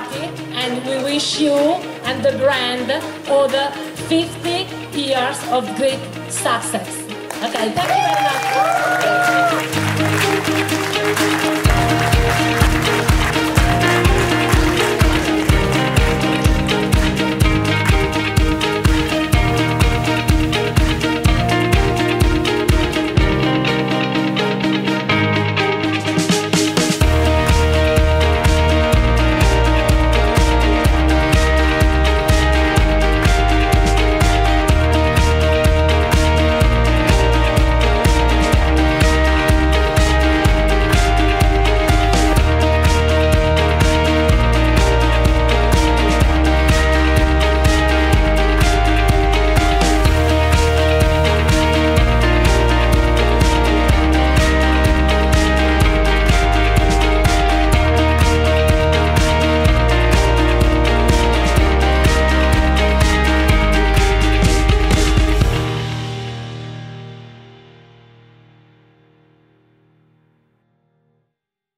party and we wish you and the brand all the 50 years of great success. Okay, thank you very much.